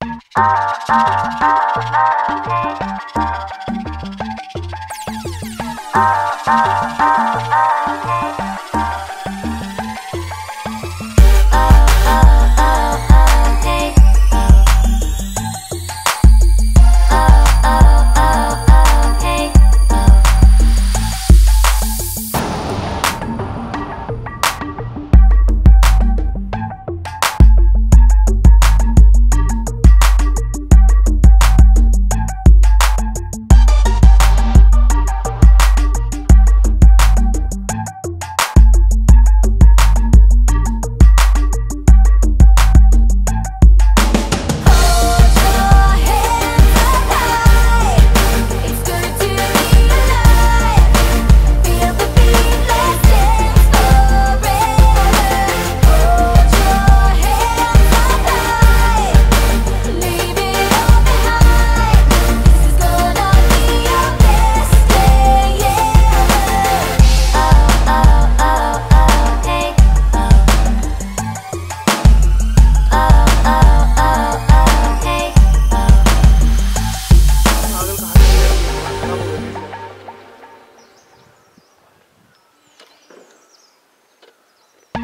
Oh,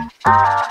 Oh,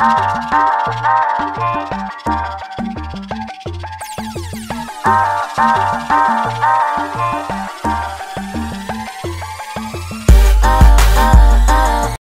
Oh, oh, oh, oh.